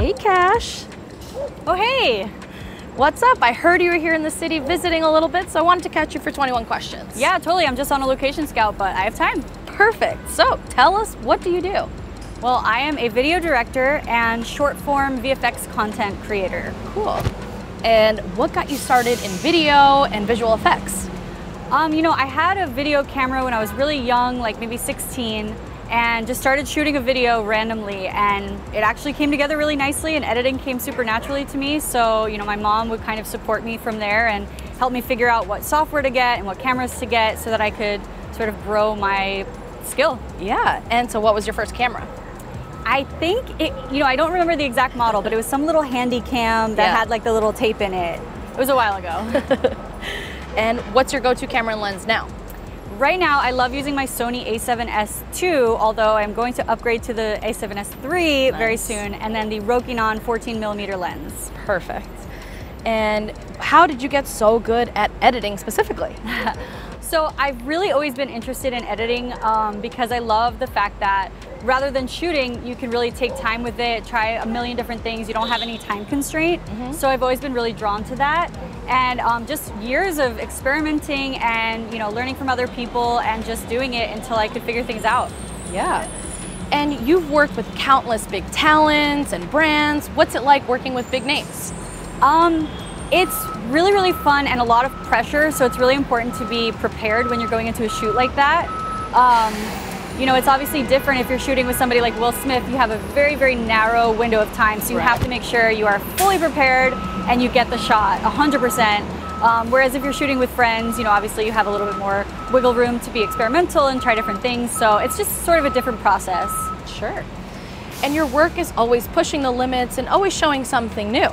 Hey, Cache. Oh, hey. What's up? I heard you were here in the city visiting a little bit, so I wanted to catch you for 21 questions. Yeah, totally. I'm just on a location scout, but I have time. Perfect. So tell us, what do you do? Well, I am a video director and short form VFX content creator. Cool. And what got you started in video and visual effects? Um, you know, I had a video camera when I was really young, like maybe 16, and just started shooting a video randomly and it actually came together really nicely and editing came super naturally to me. So, you know, my mom would kind of support me from there and help me figure out what software to get and what cameras to get so that I could sort of grow my skill. Yeah. And so what was your first camera? I think it, you know, I don't remember the exact model, but it was some little handy cam that yeah. had like the little tape in it. It was a while ago. and what's your go-to camera and lens now? Right now, I love using my Sony a7S II, although I'm going to upgrade to the a7S III nice. very soon, and then the Rokinon 14 millimeter lens. Perfect. And how did you get so good at editing specifically? so I've really always been interested in editing um, because I love the fact that rather than shooting, you can really take time with it, try a million different things. You don't have any time constraint. Mm -hmm. So I've always been really drawn to that. And um, just years of experimenting and you know learning from other people and just doing it until I could figure things out. Yeah. And you've worked with countless big talents and brands. What's it like working with big names? Um, it's really, really fun and a lot of pressure. So it's really important to be prepared when you're going into a shoot like that. Um, you know, it's obviously different if you're shooting with somebody like Will Smith. You have a very, very narrow window of time, so you right. have to make sure you are fully prepared and you get the shot 100%. Um, whereas if you're shooting with friends, you know, obviously you have a little bit more wiggle room to be experimental and try different things. So it's just sort of a different process. Sure. And your work is always pushing the limits and always showing something new.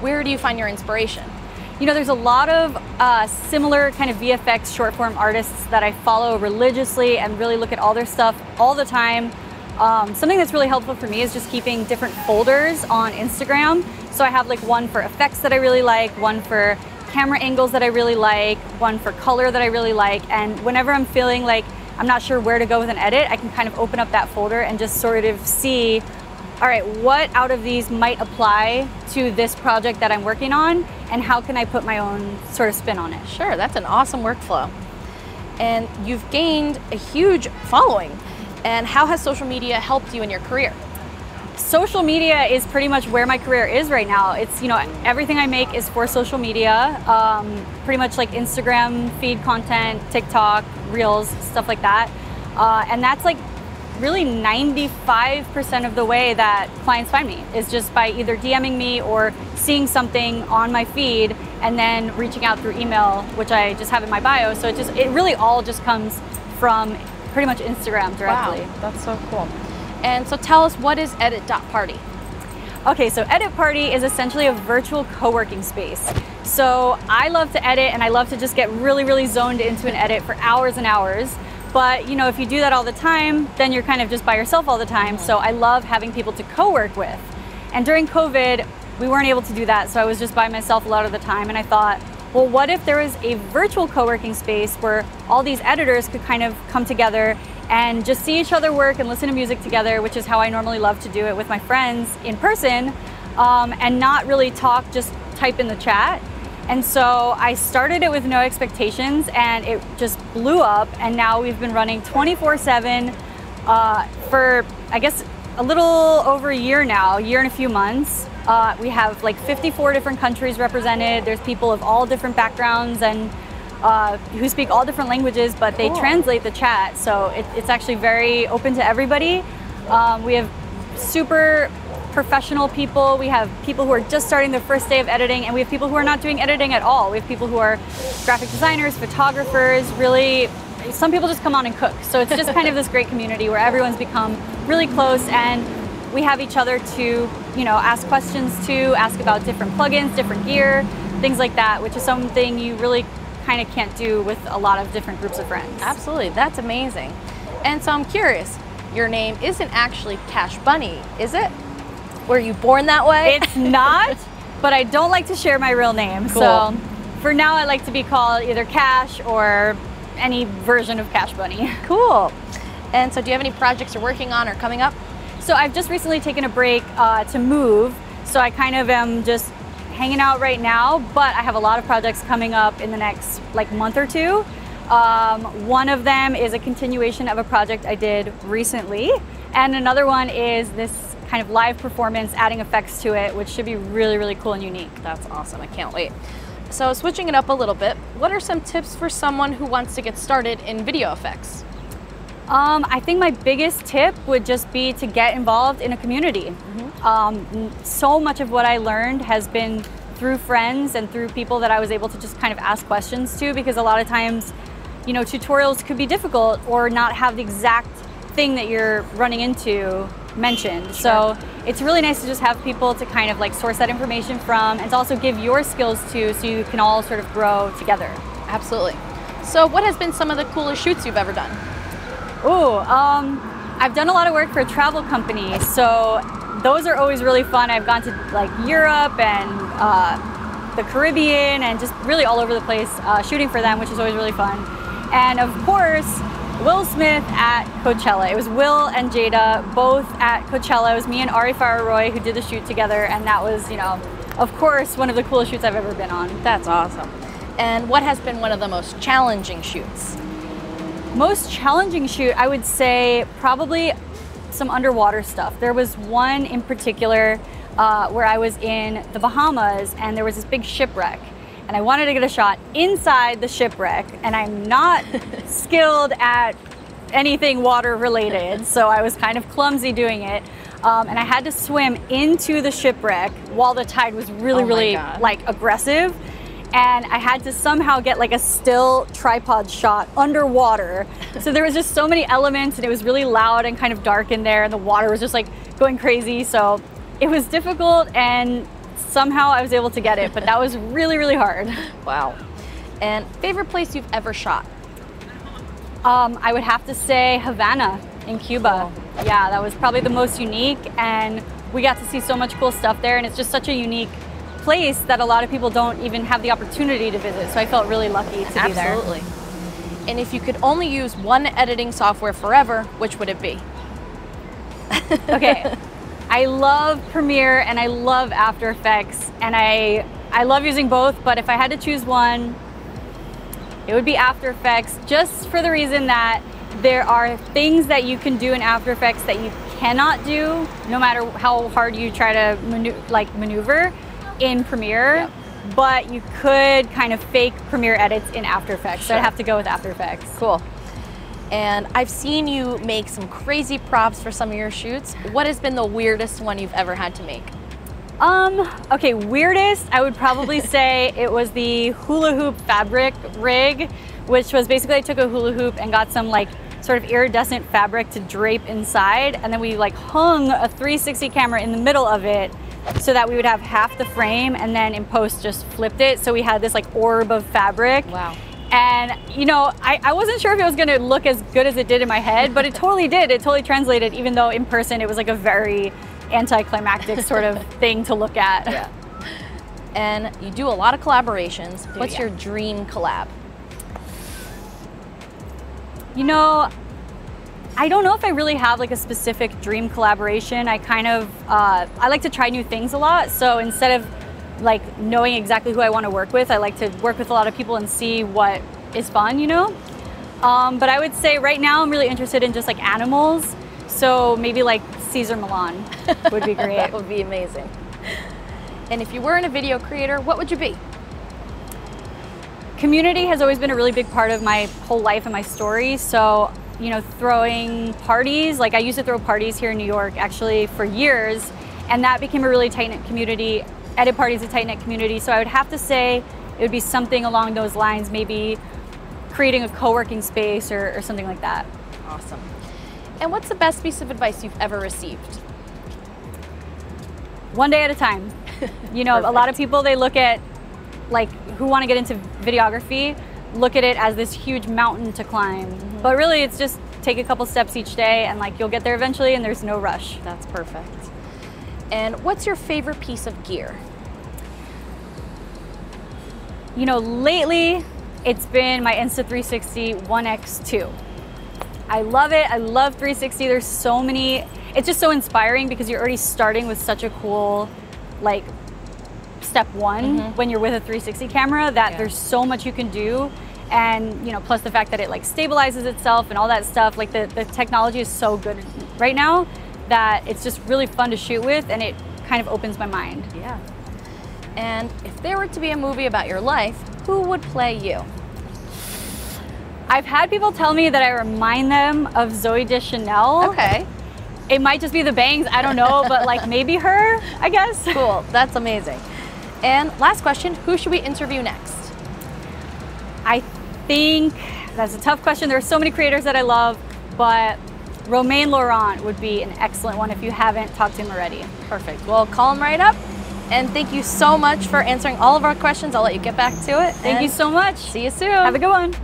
Where do you find your inspiration? You know, there's a lot of uh, similar kind of VFX short form artists that I follow religiously and really look at all their stuff all the time. Um, something that's really helpful for me is just keeping different folders on Instagram. So I have like one for effects that I really like, one for camera angles that I really like, one for color that I really like. And whenever I'm feeling like I'm not sure where to go with an edit, I can kind of open up that folder and just sort of see all right, what out of these might apply to this project that I'm working on and how can I put my own sort of spin on it? Sure, that's an awesome workflow. And you've gained a huge following. And how has social media helped you in your career? Social media is pretty much where my career is right now. It's, you know, everything I make is for social media, um, pretty much like Instagram feed content, TikTok, Reels, stuff like that. Uh, and that's like really 95% of the way that clients find me is just by either DMing me or seeing something on my feed and then reaching out through email, which I just have in my bio. So it just it really all just comes from pretty much Instagram directly. Wow, that's so cool. And so tell us what is Edit Party? Okay, so Edit Party is essentially a virtual co-working space. So I love to edit and I love to just get really, really zoned into an edit for hours and hours. But you know, if you do that all the time, then you're kind of just by yourself all the time. So I love having people to co-work with. And during COVID, we weren't able to do that. So I was just by myself a lot of the time. And I thought, well, what if there was a virtual co-working space where all these editors could kind of come together and just see each other work and listen to music together, which is how I normally love to do it with my friends in person, um, and not really talk, just type in the chat. And so I started it with no expectations and it just blew up. And now we've been running 24 7 uh, for, I guess, a little over a year now, a year and a few months. Uh, we have like 54 different countries represented. There's people of all different backgrounds and uh, who speak all different languages, but they cool. translate the chat. So it, it's actually very open to everybody. Um, we have super professional people, we have people who are just starting their first day of editing, and we have people who are not doing editing at all. We have people who are graphic designers, photographers, really, some people just come on and cook. So it's just kind of this great community where everyone's become really close and we have each other to, you know, ask questions to, ask about different plugins, different gear, things like that, which is something you really kind of can't do with a lot of different groups of friends. Absolutely, that's amazing. And so I'm curious, your name isn't actually Cache Bunny, is it? Were you born that way? It's not, but I don't like to share my real name. Cool. So for now, I like to be called either Cache or any version of Cache Bunny. Cool. And so do you have any projects you're working on or coming up? So I've just recently taken a break uh, to move. So I kind of am just hanging out right now, but I have a lot of projects coming up in the next like month or two. Um, one of them is a continuation of a project I did recently, and another one is this kind of live performance, adding effects to it, which should be really, really cool and unique. That's awesome. I can't wait. So switching it up a little bit, what are some tips for someone who wants to get started in video effects? Um, I think my biggest tip would just be to get involved in a community. Mm-hmm. Um, so much of what I learned has been through friends and through people that I was able to just kind of ask questions to because a lot of times, you know, tutorials could be difficult or not have the exact thing that you're running into mentioned. Sure. So it's really nice to just have people to kind of like source that information from and to also give your skills to so you can all sort of grow together. Absolutely. So what has been some of the coolest shoots you've ever done? Oh, um, I've done a lot of work for travel company, so those are always really fun. I've gone to like Europe and uh, the Caribbean and just really all over the place uh, shooting for them, which is always really fun. And of course, Will Smith at Coachella. It was Will and Jada both at Coachella. It was me and Ari Farah who did the shoot together, and that was, you know, of course, one of the coolest shoots I've ever been on. That's awesome. And what has been one of the most challenging shoots? Most challenging shoot, I would say probably some underwater stuff. There was one in particular uh, where I was in the Bahamas and there was this big shipwreck. And I wanted to get a shot inside the shipwreck, and I'm not skilled at anything water related, so I was kind of clumsy doing it. Um, and I had to swim into the shipwreck while the tide was really, oh really God. like aggressive and I had to somehow get like a still tripod shot underwater. so there was just so many elements and it was really loud and kind of dark in there and the water was just like going crazy. So it was difficult and somehow I was able to get it, but that was really, really hard. Wow. And favorite place you've ever shot? Um, I would have to say Havana in Cuba. Oh. Yeah, that was probably the most unique and we got to see so much cool stuff there and it's just such a unique place that a lot of people don't even have the opportunity to visit. So I felt really lucky to Absolutely. be there. Absolutely. And if you could only use one editing software forever, which would it be? okay. I love Premiere and I love After Effects and I I love using both, but if I had to choose one, it would be After Effects just for the reason that there are things that you can do in After Effects that you cannot do no matter how hard you try to manu- like maneuver in Premiere, but you could kind of fake Premiere edits in After Effects. Sure. So I'd have to go with After Effects. Cool. And I've seen you make some crazy props for some of your shoots. What has been the weirdest one you've ever had to make? Um, okay, weirdest, I would probably say it was the hula hoop fabric rig, which was basically I took a hula hoop and got some like sort of iridescent fabric to drape inside, and then we like hung a 360 camera in the middle of it so that we would have half the frame and then in post just flipped it. So we had this like orb of fabric. Wow. And you know, I, I wasn't sure if it was gonna look as good as it did in my head, but it totally did. It totally translated, even though in person it was like a very anticlimactic sort of thing to look at. Yeah. And you do a lot of collaborations. What's yeah. your dream collab? You know, I don't know if I really have like a specific dream collaboration. I kind of, uh, I like to try new things a lot. So instead of like knowing exactly who I want to work with, I like to work with a lot of people and see what is fun, you know? Um, but I would say right now I'm really interested in just like animals. So maybe like Cesar Millan would be great. that would be amazing. And if you weren't a video creator, what would you be? Community has always been a really big part of my whole life and my story. So you know, throwing parties. Like I used to throw parties here in New York actually for years, and that became a really tight knit community. Edit parties, a tight knit community. So I would have to say it would be something along those lines, maybe creating a co working space or, or something like that. Awesome. And what's the best piece of advice you've ever received? One day at a time. You know, a lot of people they look at like who want to get into videography look at it as this huge mountain to climb. Mm-hmm. But really, it's just take a couple steps each day and like you'll get there eventually and there's no rush. That's perfect. And what's your favorite piece of gear? You know, lately it's been my Insta360 One X2. I love it. I love 360. There's so many it's just so inspiring because you're already starting with such a cool, like, step one mm-hmm. when you're with a 360 camera that Yeah. there's so much you can do. And you know, plus the fact that it like stabilizes itself and all that stuff. Like the, the technology is so good right now that it's just really fun to shoot with, and it kind of opens my mind. Yeah. And if there were to be a movie about your life, who would play you? I've had people tell me that I remind them of Zooey Deschanel. Okay. It might just be the bangs, I don't know, but like maybe her, I guess. Cool. That's amazing. And last question who should we interview next? I think that's a tough question. There are so many creators that I love, but Romain Laurent would be an excellent one if you haven't talked to him already. Perfect. Well, call him right up. And thank you so much for answering all of our questions. I'll let you get back to it. Thank you so much. See you soon. Have a good one.